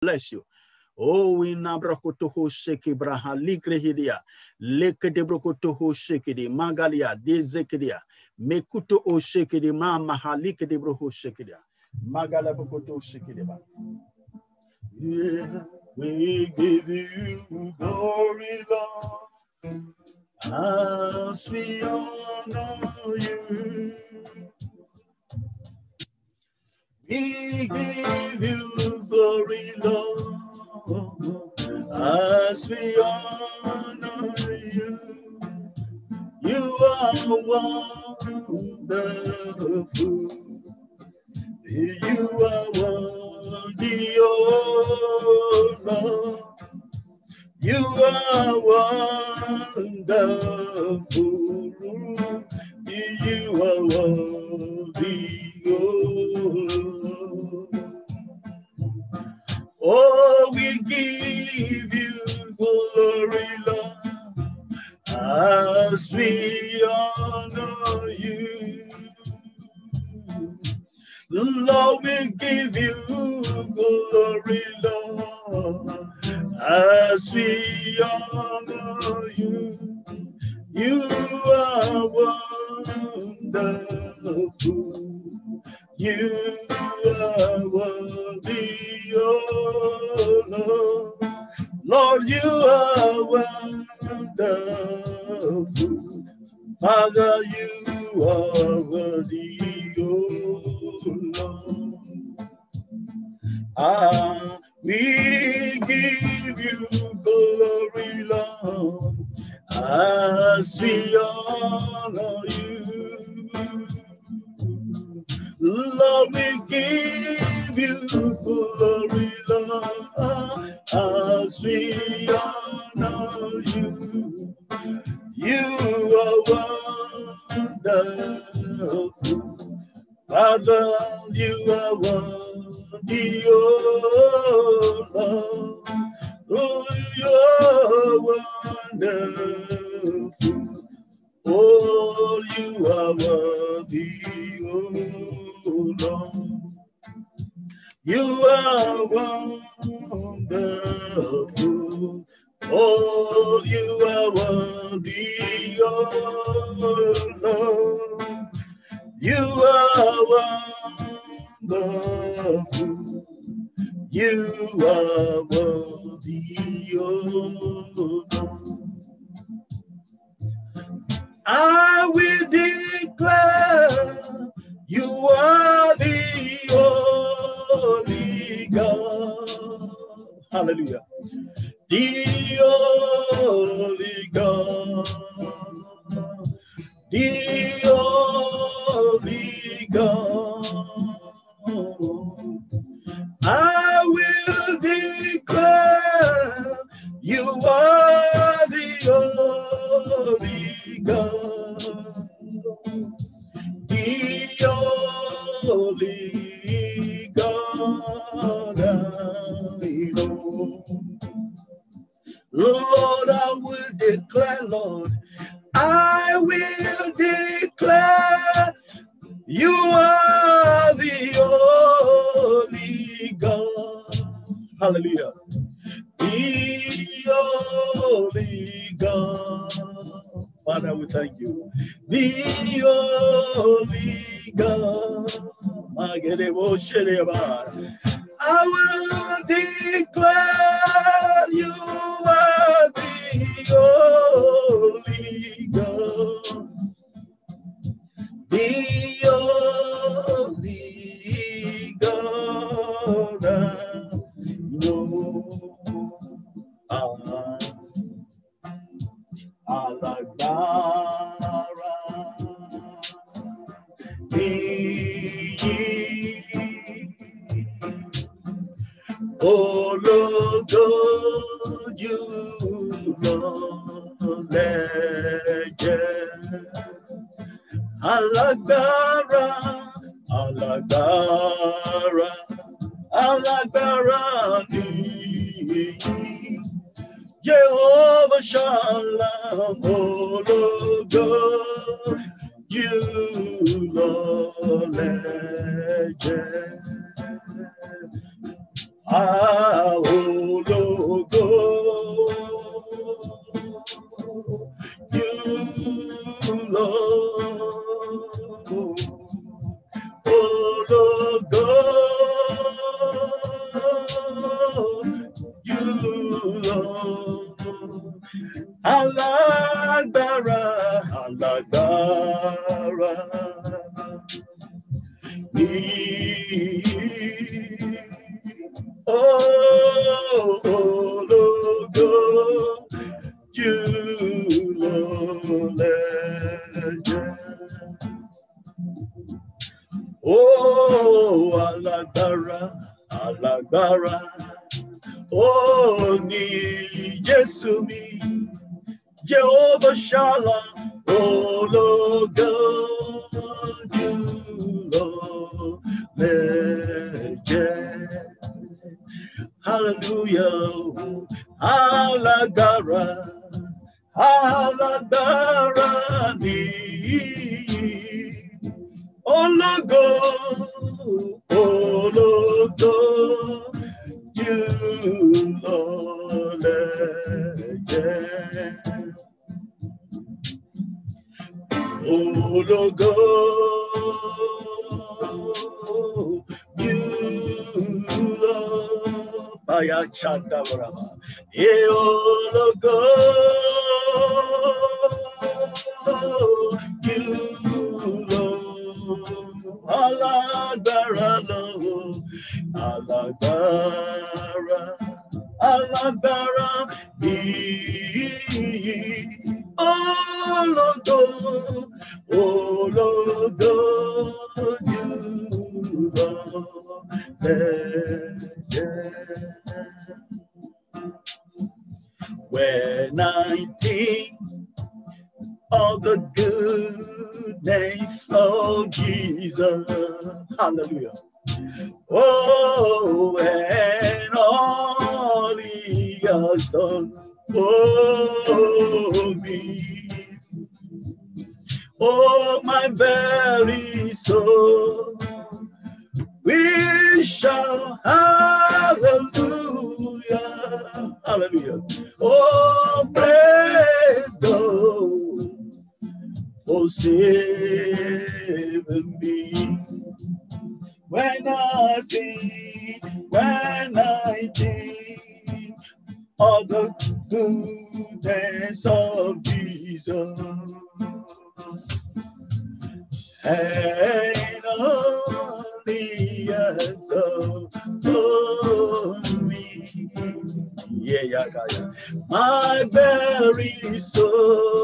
bless you. Oh, we nabrakotoho sheki braha likrehidia, lekedebrokotoho shekidi, magalia, dezekidia, mekuto o shekidi, ma mahalikadebroho shekidia, magalabokoto shekidiba. Yeah, we give you glory, Lord, as we honor you. We give you glory, Lord, as we honor you. You are wonderful. You are worthy, oh Lord. You are wonderful. You are worthy, oh Oh, we give you glory, Lord, as we honor you. Lord, we give you glory, Lord, as we honor you. You are wonderful. You wonderful. You are worthy, Lord. I will declare you are the only God. Hallelujah. The only God. The me Alágbára. Alágbára. Yìí. Ológo. Ológo. Yulo. When I think of the goodness oh Jesus, hallelujah. Oh, and all he has done for me. Oh, my very soul we shall hallelujah, hallelujah. Oh, praise God for save me. When I think, when I think of the goodness of Jesus. And only has done me. Yeah, yeah, yeah. My very soul,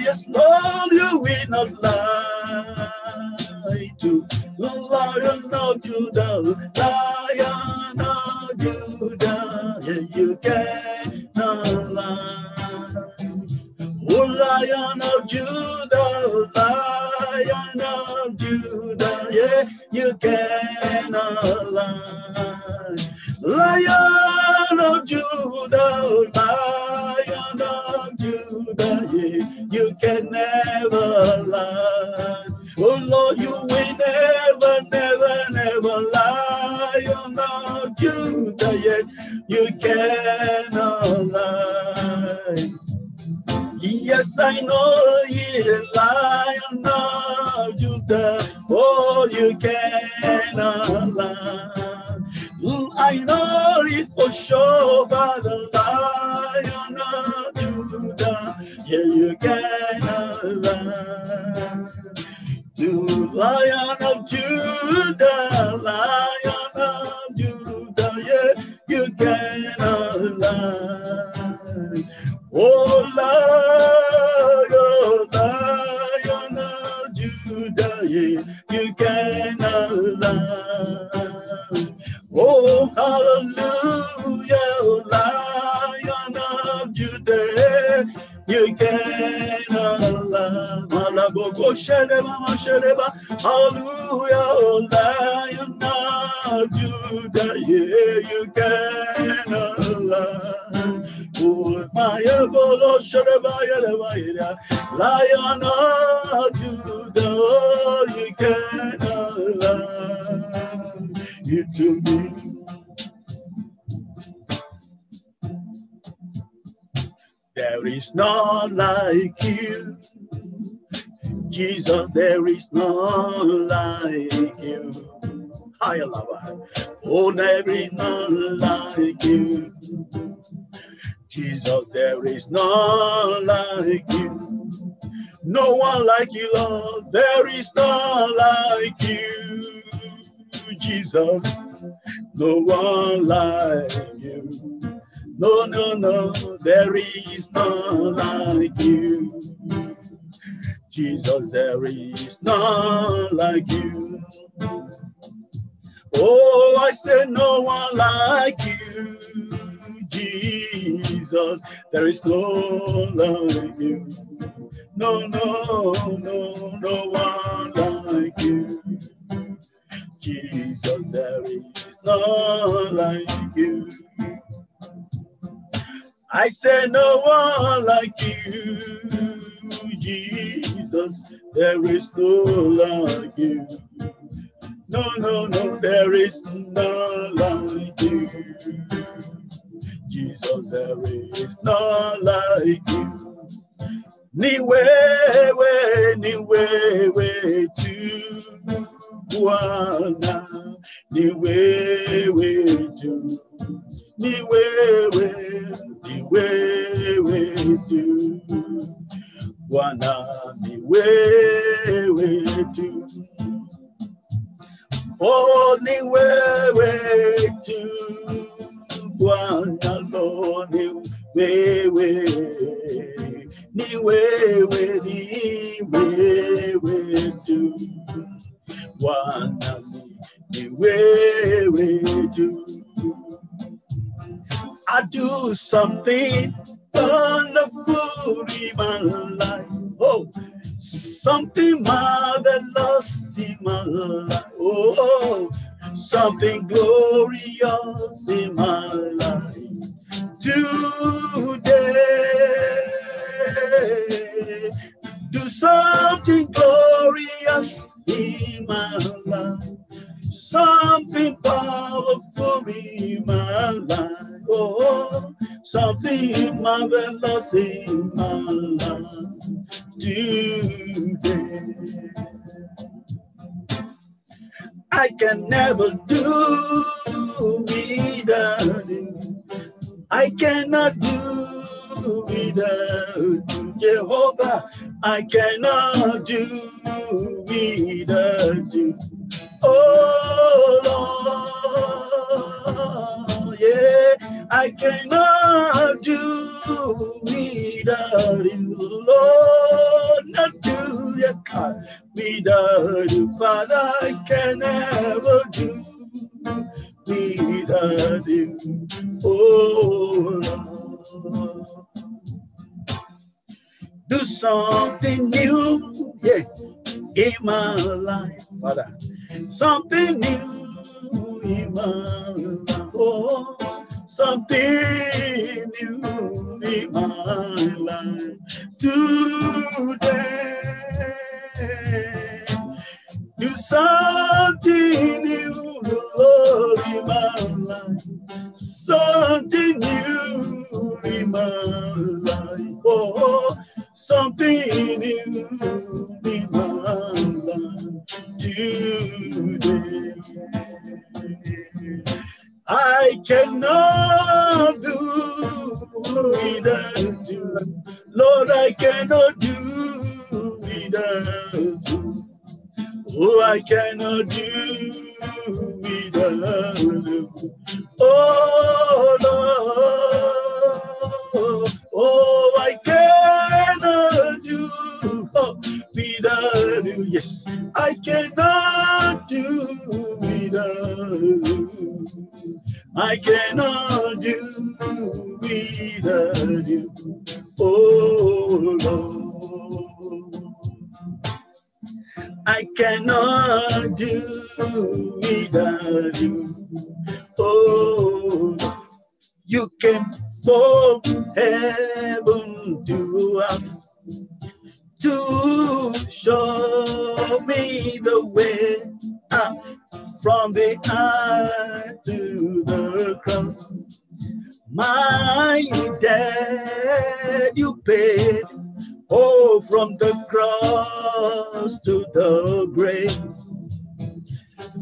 Yes, Lord, you will not lie to. Lion of Judah, Lion of Judah, yeah, you cannot lie. Oh, Lion of Judah, Lion of Judah, yeah, you cannot lie. Lion of Judah, Lion lie. Oh Lord, you will never, never, never Lion of Judah, yeah, you cannot lie. Yes, I know you lion of Judah. Oh, you cannot lie. I know it for sure by the lion of Judah. Yeah, you cannot lie to Lion of Judah, Lion of Judah, yeah, you cannot lie. Oh, Lion, Lion of Judah, yeah, you cannot lie. Oh, hallelujah. Shereba, Shereba, hallelujah, Lion of Judah, yeah, you lie. Oh, my Bolo Shereba, Yereba, Lion of Judah, oh, you cannot lie. You to me. There is none like you. Jesus, there is none like you. Higher lover. Oh, there is none like you. Jesus, there is none like you. No one like you, Lord. There is none like you. Jesus. No one like you. No, no, no, there is none like you. Jesus, there is none like you. Oh, I said no one like you. Jesus, there is no like you. No, no, no, no one like you. Jesus, there is none like you. I say no one like you, Jesus, there is no like you. No, no, no, there is none like you. Jesus, there is none like you. Ni wewe, ni wewe tu. Bwana ni wewe tu, ni wewe, ni wewe tu. Bwana ni wewe tu, oh, ni wewe tu. Bwana lo ni wewe, ni wewe, ni wewe tu. Bwana ni wewe tu. I do something wonderful in my life. Oh, something marvelous in my life. Oh, something glorious in my life. Today, in my life today. I can never do without you. I cannot do without you, Jehovah. I cannot Something new in my life, oh, something new in my life today. To show me the way uh, from the eye to the cross. My debt you paid, oh, from the cross to the grave,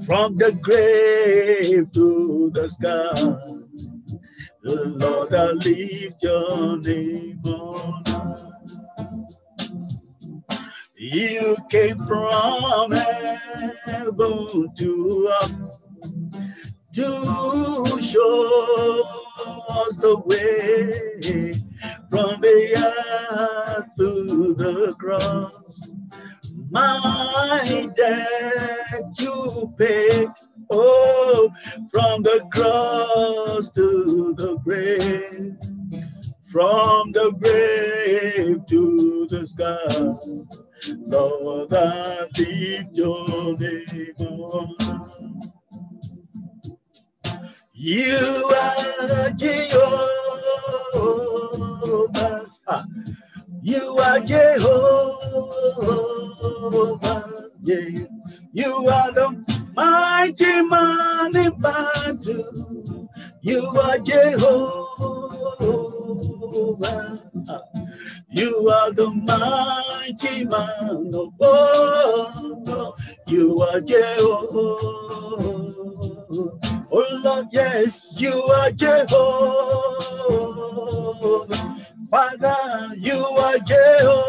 from the grave to the sky. The Lord, I lift your name on high. You came from heaven to earth to show us the way from the earth to the cross. My debt you paid, oh, from the cross to the grave, from the grave to the sky. Lord, I lift your name on. You are Jehovah. You are Jehovah. Yeah. You are the mighty man in battle. You are Jehovah. You are the mighty man of war. You are Jehovah. Oh Lord, yes, you are Jehovah. Father, you are Jehovah.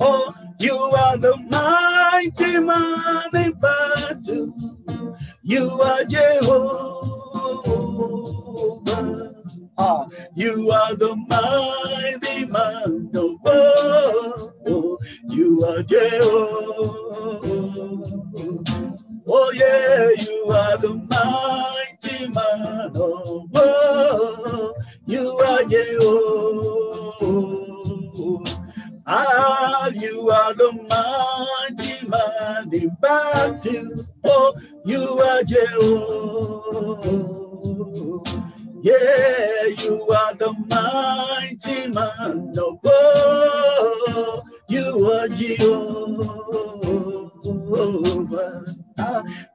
Oh, you are the mighty man in battle. You are Jehovah. Ah, you are the mighty man of war. You are Jehovah. Oh yeah, you are the mighty man of war. You are Jehovah. Ah, you are the mighty man in battle. Oh, you are Jehovah. Yeah, you are the mighty man of war. You are Jehovah.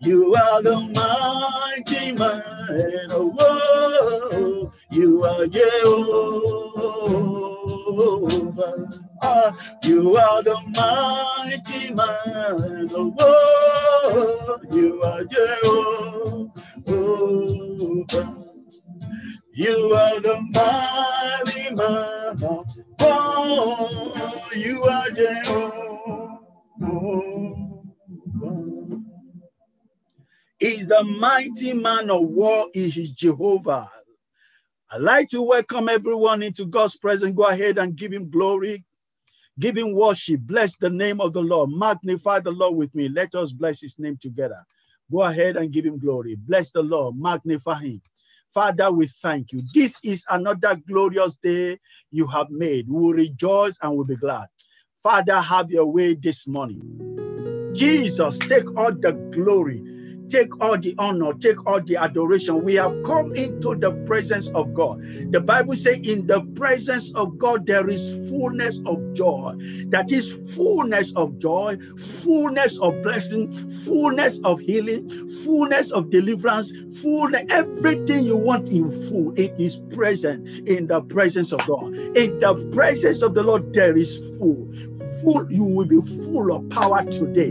You are the mighty man of war. You are Jehovah. You are the mighty man of war. You are Jehovah. You are the mighty man. Oh, you are Jehovah. Is the mighty man of war is Jehovah. I'd like to welcome everyone into God's presence. Go ahead and give him glory, give him worship. Bless the name of the Lord. Magnify the Lord with me. Let us bless his name together. Go ahead and give him glory. Bless the Lord. Magnify him. Father, we thank you. This is another glorious day you have made. We will rejoice and we'll be glad. Father, have your way this morning. Jesus, take all the glory take all the honor, take all the adoration. We have come into the presence of God. The Bible says, in the presence of God, there is fullness of joy. That is fullness of joy, fullness of blessing, fullness of healing, fullness of deliverance, fullness, everything you want in full. It is present in the presence of God. In the presence of the Lord, there is full. Full, you will be full of power today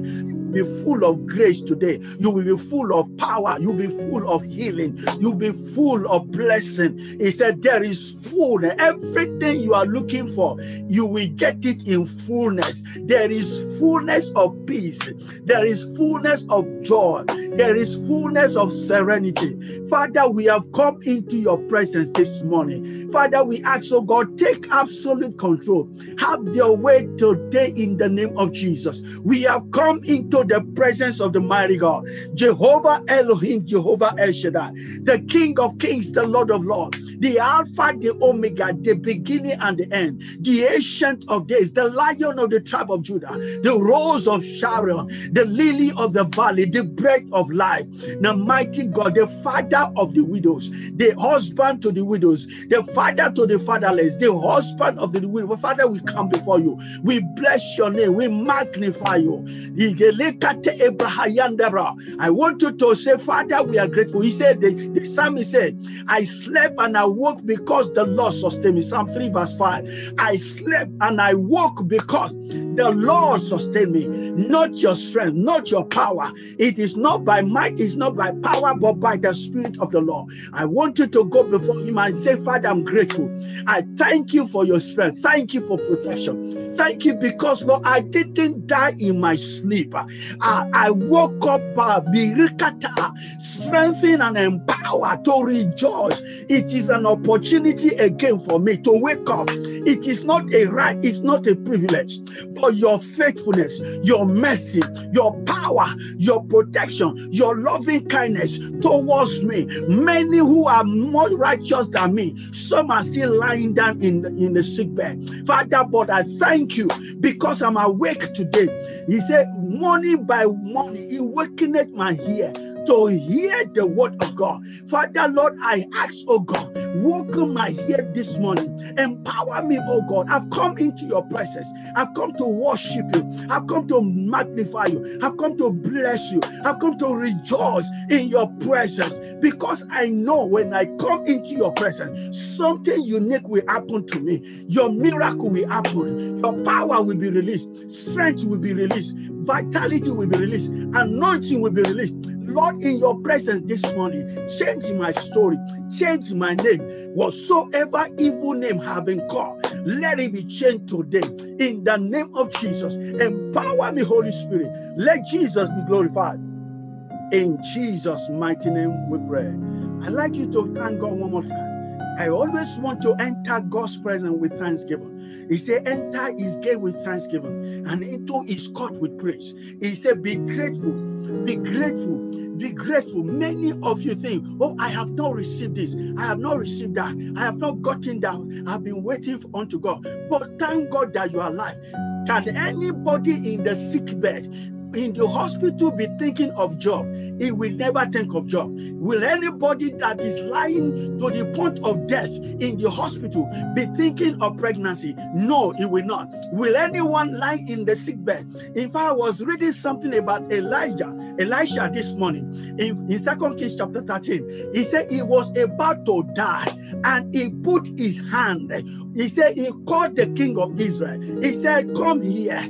be full of grace today. You will be full of power. You'll be full of healing. You'll be full of blessing. He said, There is fullness. Everything you are looking for, you will get it in fullness. There is fullness of peace. There is fullness of joy. There is fullness of serenity. Father, we have come into your presence this morning. Father, we ask, oh God, take absolute control. Have your way today in the name of Jesus. We have come into into the presence of the mighty God. Jehovah Elohim, Jehovah El Shaddai, the King of kings, the Lord of lords, the Alpha, the Omega, the beginning and the end, the ancient of days, the lion of the tribe of Judah, the rose of Sharon, the lily of the valley, the bread of life, the mighty God, the father of the widows, the husband to the widows, the father to the fatherless, the husband of the widow. Father, we come before you. We bless your name. We magnify you. I want you to say, Father, we are grateful. He said, the, the psalmist said, I slept and I woke because the Lord sustained me. Psalm 3, verse 5. I slept and I woke because the Lord sustained me. Not your strength, not your power. It is not by might, it's not by power, but by the Spirit of the Lord. I want you to go before Him and say, Father, I'm grateful. I thank you for your strength. Thank you for protection. Thank you because, Lord, I didn't die in my sleep. I, I woke up, uh, strengthened and empowered to rejoice. It is an opportunity again for me to wake up. It is not a right, it's not a privilege, but your faithfulness, your mercy, your power, your protection, your loving kindness towards me. Many who are more righteous than me, some are still lying down in in the sick bed. Father, but I thank you because I'm awake today. He said, morning by morning, He wakened my ear to hear the word of God. Father, Lord, I ask, oh God, welcome my ear this morning. Empower me, oh God. I've come into your presence. I've come to worship you. I've come to magnify you. I've come to bless you. I've come to rejoice in your presence because I know when I come into your presence, something unique will happen to me. Your miracle will happen. Your power will be released. Strength will be released. Vitality will be released. Anointing will be released Lord, in your presence this morning, change my story, change my name. Whatsoever evil name have been called, let it be changed today. In the name of Jesus, empower me, Holy Spirit. Let Jesus be glorified. In Jesus' mighty name, we pray. I'd like you to thank God one more time. I always want to enter God's presence with thanksgiving. He said, enter his gate with thanksgiving and into his court with praise. He said, be grateful, be grateful, be grateful. Many of you think, oh, I have not received this, I have not received that, I have not gotten that, I've been waiting for, unto God. But thank God that you are alive. Can anybody in the sick bed in the hospital be thinking of job, he will never think of job. Will anybody that is lying to the point of death in the hospital be thinking of pregnancy? No, he will not. Will anyone lie in the sick bed? If I was reading something about Elijah, Elisha this morning in, in 2 Kings chapter 13, he said he was about to die and he put his hand, he said he called the king of Israel. He said, Come here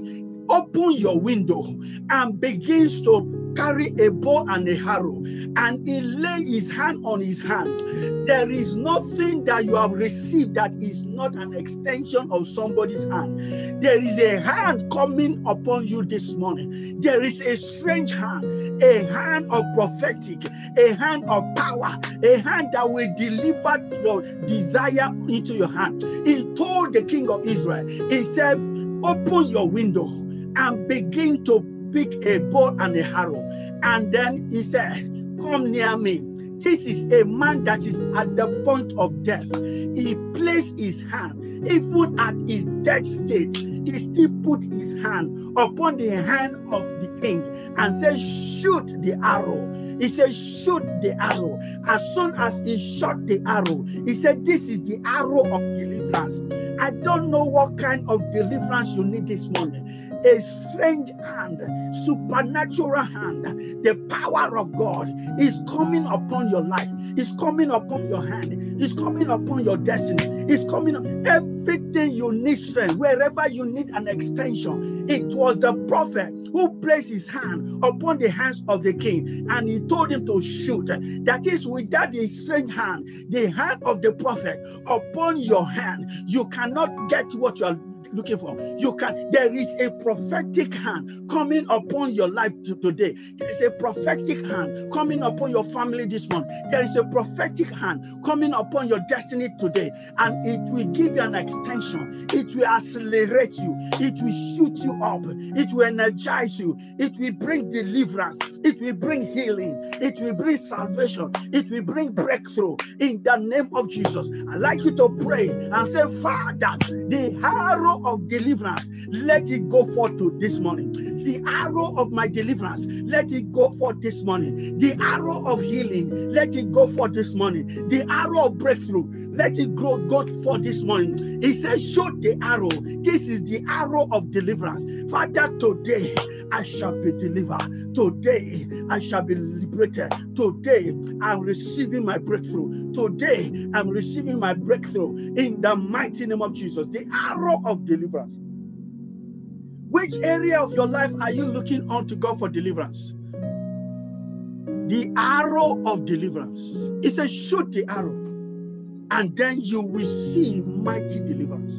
open your window and begins to carry a bow and a arrow and he lay his hand on his hand. There is nothing that you have received that is not an extension of somebody's hand. There is a hand coming upon you this morning. There is a strange hand a hand of prophetic a hand of power a hand that will deliver your desire into your hand. He told the king of israel he said open your window and begin to pick a bow and a arrow. And then he said, Come near me. This is a man that is at the point of death. He placed his hand, even at his death state, he still put his hand upon the hand of the king and said, Shoot the arrow. He said, Shoot the arrow. As soon as he shot the arrow, he said, This is the arrow of deliverance. I don't know what kind of deliverance you need this morning a strange hand, supernatural hand, the power of God is coming upon your life, is coming upon your hand, is coming upon your destiny, is coming on everything you need strength, wherever you need an extension. It was the prophet who placed his hand upon the hands of the king and he told him to shoot. That is, without the strange hand, the hand of the prophet upon your hand, you cannot get what you are looking for. You can, there is a prophetic hand coming upon your life today. There is a prophetic hand coming upon your family this month. There is a prophetic hand coming upon your destiny today, and it will give you an extension. It will accelerate you. It will shoot you up. It will energize you. It will bring deliverance. It will bring healing. It will bring salvation. It will bring breakthrough in the name of Jesus. I like you to pray and say, Father, the arrow of deliverance, let it go forth to this morning. The arrow of my deliverance, let it go forth this morning. The arrow of healing, let it go forth this morning. The arrow of breakthrough, let it grow God for this morning. He says, Shoot the arrow. This is the arrow of deliverance. Father, today I shall be delivered. Today I shall be liberated. Today I'm receiving my breakthrough. Today I'm receiving my breakthrough in the mighty name of Jesus. The arrow of deliverance. Which area of your life are you looking on to God for deliverance? The arrow of deliverance. It says, shoot the arrow and then you will see mighty deliverance.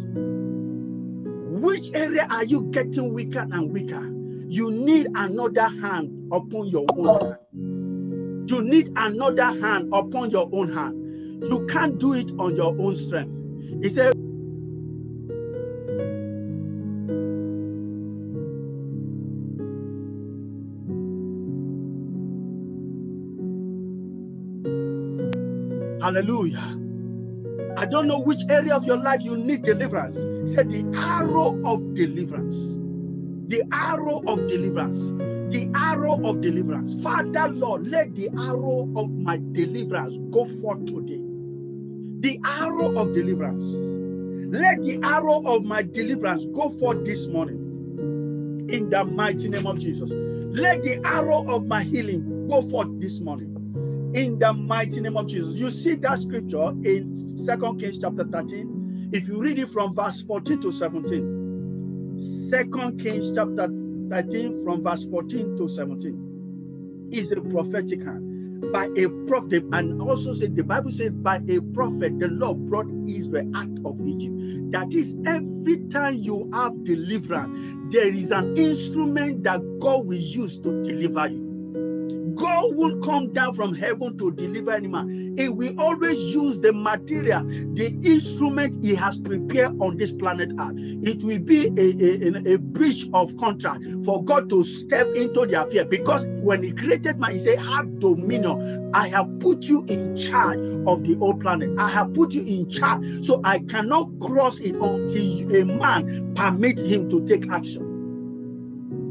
Which area are you getting weaker and weaker? You need another hand upon your own hand. You need another hand upon your own hand. You can't do it on your own strength. He said, Hallelujah. I don't know which area of your life you need deliverance. He said, The arrow of deliverance. The arrow of deliverance. The arrow of deliverance. Father, Lord, let the arrow of my deliverance go forth today. The arrow of deliverance. Let the arrow of my deliverance go forth this morning. In the mighty name of Jesus. Let the arrow of my healing go forth this morning. In the mighty name of Jesus. You see that scripture in Second Kings chapter 13. If you read it from verse 14 to 17. Second Kings chapter 13 from verse 14 to 17 is a prophetic hand by a prophet and also said the bible said by a prophet the lord brought israel out of egypt that is every time you have deliverance there is an instrument that god will use to deliver you God won't come down from heaven to deliver any man. He will always use the material, the instrument he has prepared on this planet Earth. It will be a, a, a breach of contract for God to step into the affair because when he created man, he said, Have dominion. I have put you in charge of the whole planet. I have put you in charge. So I cannot cross it until a man permits him to take action.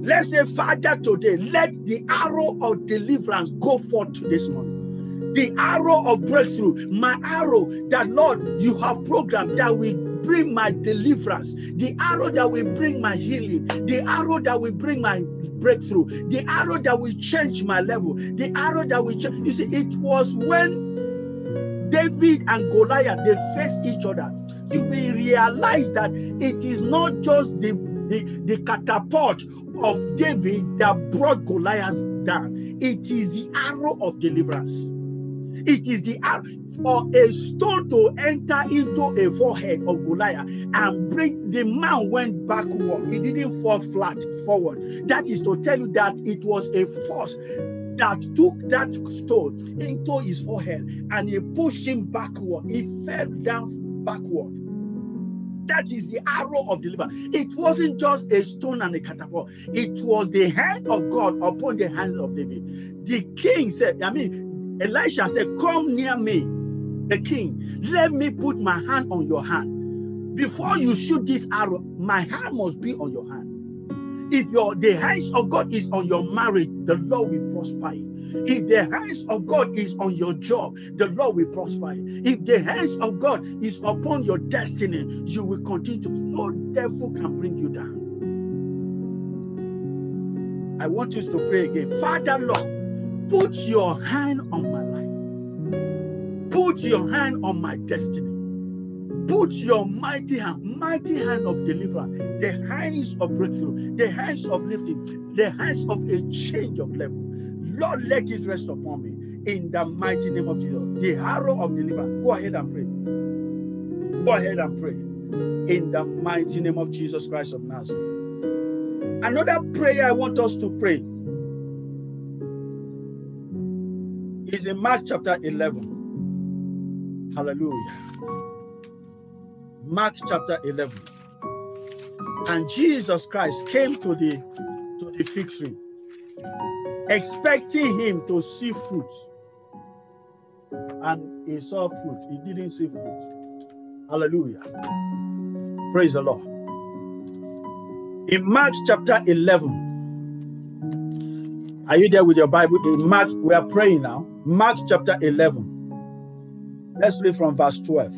Let's say, Father, today, let the arrow of deliverance go forth this morning. The arrow of breakthrough, my arrow that, Lord, you have programmed that will bring my deliverance, the arrow that will bring my healing, the arrow that will bring my breakthrough, the arrow that will change my level, the arrow that will change. You see, it was when David and Goliath they faced each other. You will realize that it is not just the the, the catapult of David that brought Goliath down. It is the arrow of deliverance. It is the arrow for a stone to enter into a forehead of Goliath and bring the man went backward. He didn't fall flat forward. That is to tell you that it was a force that took that stone into his forehead and he pushed him backward. He fell down backward. That is the arrow of deliverance. It wasn't just a stone and a catapult, it was the hand of God upon the hand of David. The king said, I mean, Elisha said, Come near me, the king. Let me put my hand on your hand. Before you shoot this arrow, my hand must be on your hand. If your the hands of God is on your marriage, the Lord will prosper you. If the hands of God is on your job, the Lord will prosper. If the hands of God is upon your destiny, you will continue to. No devil can bring you down. I want us to pray again. Father, Lord, put your hand on my life. Put your hand on my destiny. Put your mighty hand, mighty hand of deliverance, the hands of breakthrough, the hands of lifting, the hands of a change of level. Lord, let it rest upon me in the mighty name of Jesus. The arrow of deliverance. Go ahead and pray. Go ahead and pray. in the mighty name of Jesus Christ of Nazareth. Another prayer I want us to pray is in Mark chapter 11. Hallelujah. Mark chapter 11. And Jesus Christ came to the to the fig tree, expecting him to see fruit. And he saw fruit. He didn't see fruit. Hallelujah. Praise the Lord. In Mark chapter 11, are you there with your Bible? In Mark, we are praying now. Mark chapter 11. Let's read from verse 12.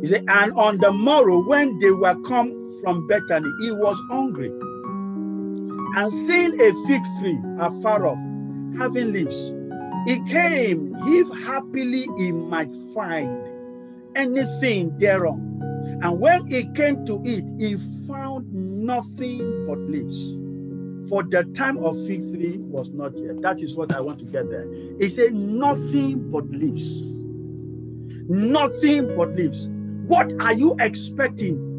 He said, And on the morrow, when they were come from Bethany, he was hungry. And seeing a fig tree afar off, having leaves, he came, if happily he might find anything thereon. And when he came to it, he found nothing but leaves. For the time of fig tree was not yet. That is what I want to get there. He said, Nothing but leaves. Nothing but leaves. What are you expecting?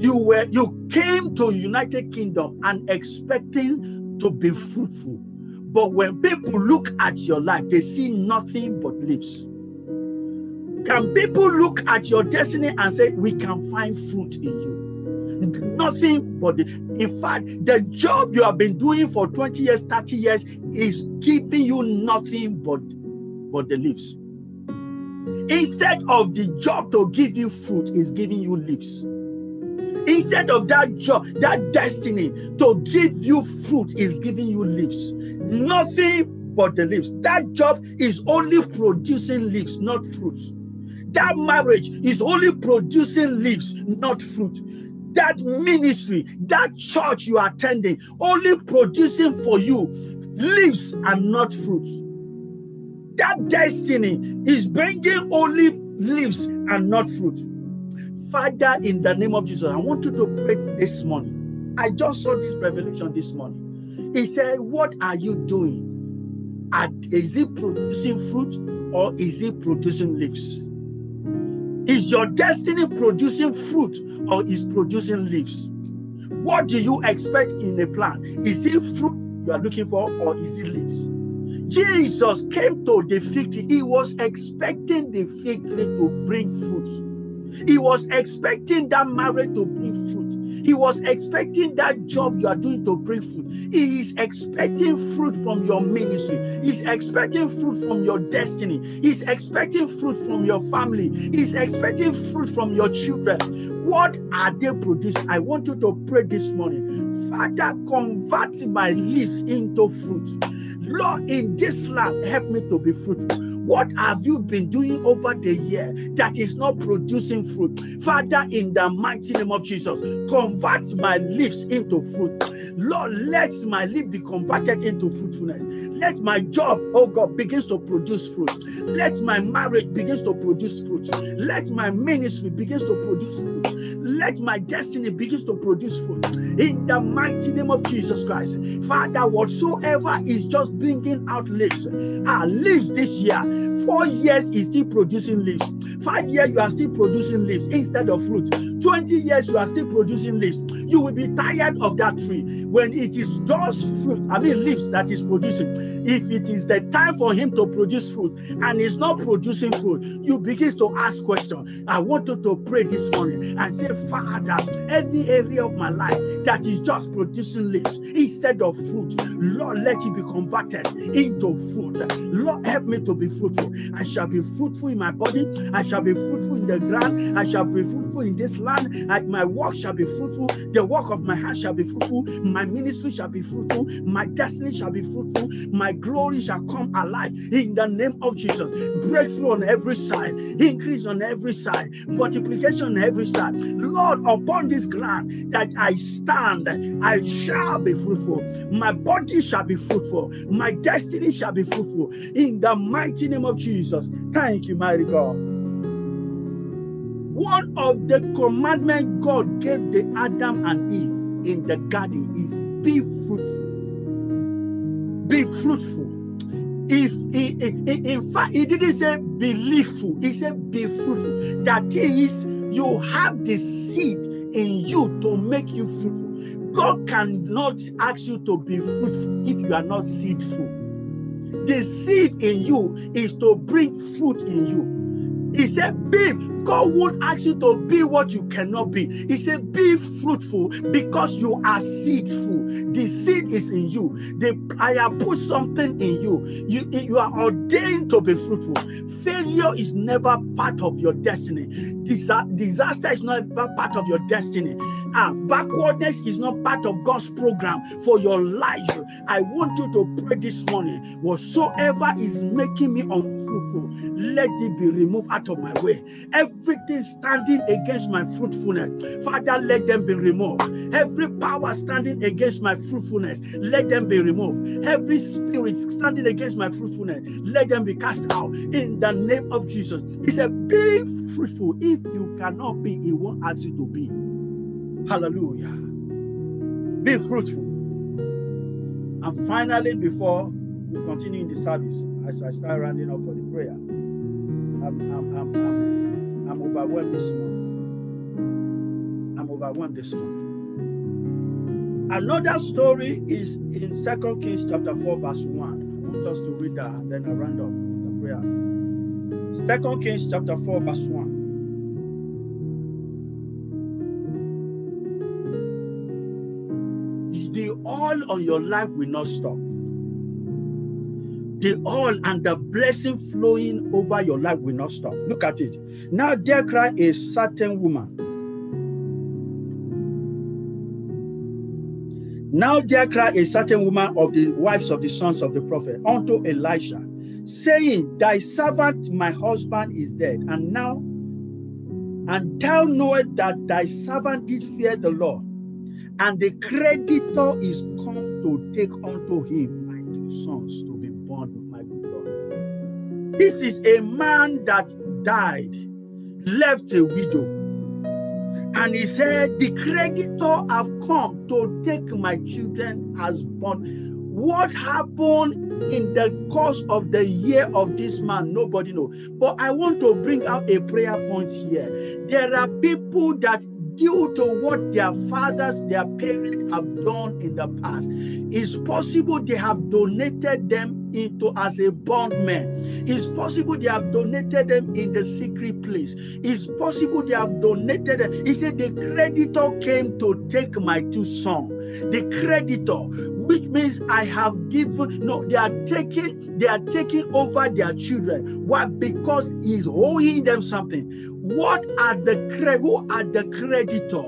You were you came to United Kingdom and expecting to be fruitful. But when people look at your life, they see nothing but leaves. Can people look at your destiny and say, We can find fruit in you? Nothing but the, in fact, the job you have been doing for 20 years, 30 years is giving you nothing but, but the leaves. Instead of the job to give you fruit, is giving you leaves. Instead of that job, that destiny to give you fruit is giving you leaves. Nothing but the leaves. That job is only producing leaves, not fruits. That marriage is only producing leaves, not fruit. That ministry, that church you are attending, only producing for you leaves and not fruit. That destiny is bringing only leaves and not fruit. Father, in the name of Jesus, I want you to pray this morning. I just saw this revelation this morning. He said, What are you doing? Is it producing fruit or is it producing leaves? Is your destiny producing fruit or is producing leaves? What do you expect in a plant? Is it fruit you are looking for or is it leaves? Jesus came to the fig tree. He was expecting the fig tree to bring fruit. He was expecting that marriage to bring fruit. He was expecting that job you are doing to bring fruit. He is expecting fruit from your ministry. He's expecting fruit from your destiny. He's expecting fruit from your family. He's expecting fruit from your children. What are they producing? I want you to pray this morning. Father, convert my leaves into fruit. Lord, in this land, help me to be fruitful. What have you been doing over the year that is not producing fruit? Father, in the mighty name of Jesus, convert my leaves into fruit. Lord, let my leaf be converted into fruitfulness. Let my job, oh God, begins to produce fruit. Let my marriage begins to produce fruit. Let my ministry begins to produce fruit. Let my destiny begins to produce fruit. In the mighty name of Jesus Christ. Father, whatsoever is just bringing out leaves, our leaves this year, four years is still producing leaves. Five years, you are still producing leaves instead of fruit. 20 years, you are still producing leaves. You will be tired of that tree when it is those fruit, I mean, leaves that is producing. If it is the time for him to produce fruit and is not producing fruit, you begin to ask questions. I want you to pray this morning and say, Father, any area of my life that is just producing leaves instead of fruit, Lord, let it be converted into fruit. Lord, help me to be fruitful. I shall be fruitful in my body. I shall be fruitful in the ground. I shall be fruitful in this land. I, my work shall be fruitful. The work of my hand shall be fruitful. My ministry shall be fruitful. My destiny shall be fruitful. My glory shall come alive in the name of Jesus. Breakthrough on every side, increase on every side, multiplication on every side. Lord, upon this ground that I stand, I shall be fruitful. My body shall be fruitful. My destiny shall be fruitful in the mighty name of Jesus. Thank you, mighty God. One of the commandments God gave the Adam and Eve in the garden is be fruitful. Be fruitful. If he, in fact, he didn't say be fruitful, he said be fruitful. That is, You have the seed in you to make you fruitful. God cannot ask you to be fruitful if you are not seedful. The seed in you is to bring fruit in you. He said, Be God won't ask you to be what you cannot be. He said, Be fruitful because you are seedful. The seed is in you. The, I have put something in you. You, you are ordained to be fruitful. Failure is never part of your destiny. disaster is never part of your destiny. Ah, backwardness is not part of God's program for your life. I want you to pray this morning. Whatsoever is making me unfruitful, let it be removed out of my way. Every everything standing against my fruitfulness, Father, let them be removed. Every power standing against my fruitfulness, let them be removed. Every spirit standing against my fruitfulness, let them be cast out in the name of Jesus. He said, Be fruitful. If you cannot be, He won't ask you to be. Hallelujah. Be fruitful. And finally, before we continue in the service, as I start rounding up for the prayer, I'm, I'm, I'm, I'm overwhelmed this morning. I'm overwhelmed this morning. Another story is in Second Kings chapter 4, verse 1. I want us to read that and then I'll round up the prayer. Second Kings chapter 4, verse 1. The oil on your life will not stop the oil and the blessing flowing over your life will not stop. Look at it. Now there cry a certain woman. Now there cry a certain woman of the wives of the sons of the prophet unto Elisha, saying, Thy servant, my husband, is dead, and now, and thou knowest that thy servant did fear the Lord, and the creditor is come to take unto him my two sons to my good. This is a man that died left a widow. And he said, The creditor have come to take my children as bond. What happened in the course of the year of this man, nobody know. But I want to bring out a prayer point here. There are people that due to what their fathers, their parents have done in the past, it's possible they have donated them into as a bondman. It's possible they have donated them in the secret place. It's possible they have donated them. He said, The creditor came to take my two sons. The creditor, which means I have given, no, they are taking, they are taking over their children. Why? Because he's owing them something. What are the credit? who are the creditor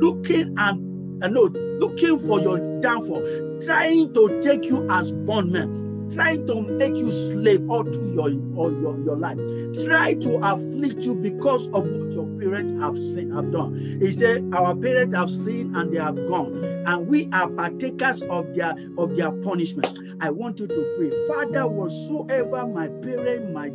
looking and uh, no looking for your downfall, trying to take you as bondman? Trying to make you slave all through your, all your, your life. Try to afflict you because of what your parents have seen, have done. He said, Our parents have sinned and they have gone, and we are partakers of their of their punishment. I want you to pray, Father, whatsoever my parent, my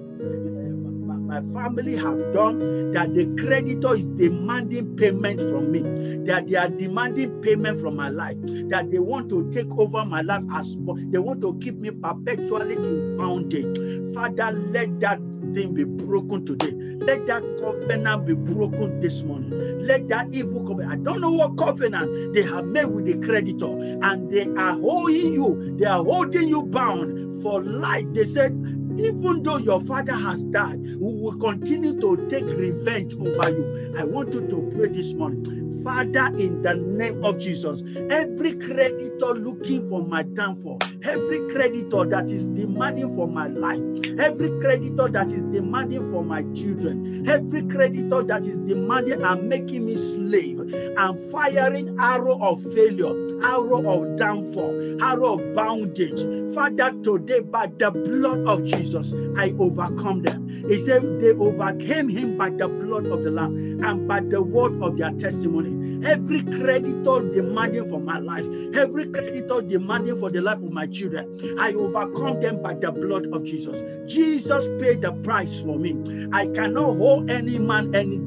my family have done that the creditor is demanding payment from me, that they are demanding payment from my life, that they want to take over my life as they want to keep me perpetually in bondage. Father, let that thing be broken today. Let that covenant be broken this morning. Let that evil covenant, I don't know what covenant they have made with the creditor, and they are holding you, they are holding you bound for life. They said, even though your father has died, we will continue to take revenge over you. I want you to pray this morning. Father, in the name of Jesus, every creditor looking for my downfall, every creditor that is demanding for my life, every creditor that is demanding for my children, every creditor that is demanding and making me slave and firing arrow of failure, arrow of downfall, arrow of bondage. Father, today by the blood of Jesus, I overcome them. He said they overcame him by the blood of the Lamb and by the word of their testimony. Every creditor demanding for my life, every creditor demanding for the life of my children, I overcome them by the blood of Jesus. Jesus paid the price for me. I cannot hold any man any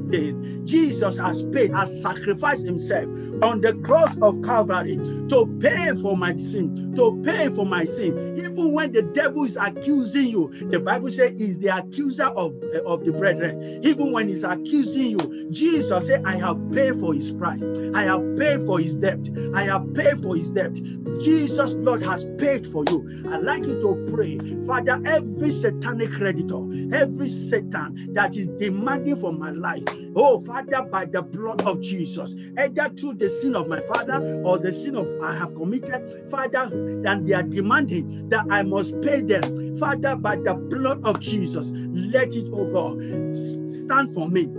Jesus has paid, has sacrificed himself on the cross of Calvary to pay for my sin, to pay for my sin. Even when the devil is accusing you, the Bible says he's the accuser of, eh, of the brethren. Even when he's accusing you, Jesus said, I have paid for his price. I have paid for his debt. I have paid for his debt. Jesus' blood has paid for you. I'd like you to pray, Father, every satanic creditor, every Satan that is demanding for my life, oh Father, by the blood of Jesus, either through the sin of my father or the sin of I have committed, Father, then they are demanding that I must pay them. Father, by the blood of Jesus, let it, oh God, stand for me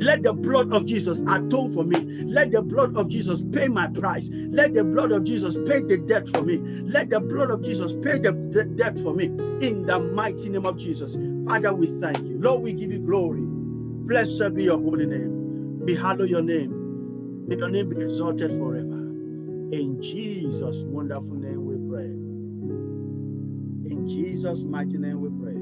let the blood of Jesus atone for me. Let the blood of Jesus pay my price. Let the blood of Jesus pay the debt for me. Let the blood of Jesus pay the debt for me. In the mighty name of Jesus. Father, we thank you. Lord, we give you glory. Blessed be your holy name. Be hallowed your name. May your name be exalted forever. In Jesus' wonderful name we pray. In Jesus' mighty name we pray.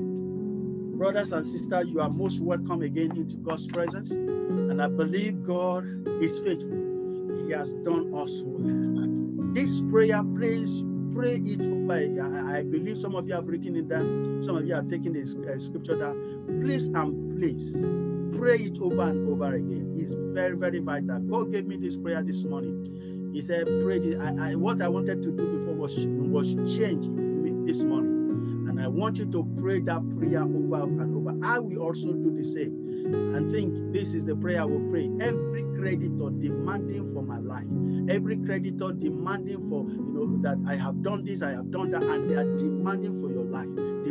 Brothers and sisters, you are most welcome again into God's presence. And I believe God is faithful. He has done us well. This prayer, please pray it over. I, believe some of you have written it down. Some of you have taken the uh, scripture down. Please and please pray it over and over again. It's very, very vital. God gave me this prayer this morning. He said, pray this. I, I, what I wanted to do before was, was change this morning. And I want you to pray that prayer over and over. I will also do the same. And think this is the prayer I will pray. Every creditor demanding for my life, every creditor demanding for, you know, that I have done this, I have done that, and they are demanding for your life,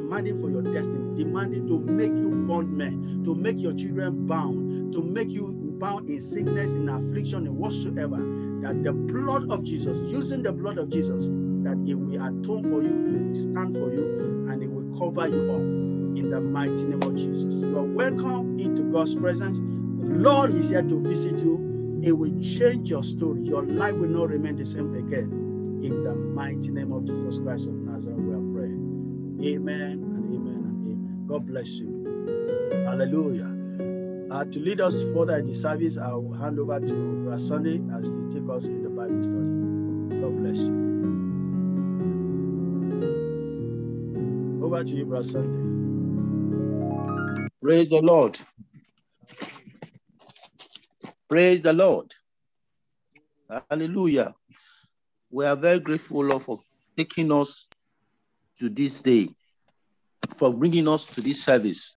demanding for your destiny, demanding to make you bondmen, to make your children bound, to make you bound in sickness, in affliction, in whatsoever. That the blood of Jesus, using the blood of Jesus, that it will atone for you, it will stand for you, and it will cover you up in the mighty name of Jesus. You are welcome into God's presence. The Lord is here to visit you. It will change your story. Your life will not remain the same again. In the mighty name of Jesus Christ Amen and amen and amen. God bless you. Hallelujah. Uh, to lead us further in the service, I will hand over to Brother Sunday as he take us in the Bible study. God bless you. Over to you, Brother Sunday. Praise the Lord. Praise the Lord. Hallelujah. We are very grateful, Lord, for taking us to this day, for bringing us to this service.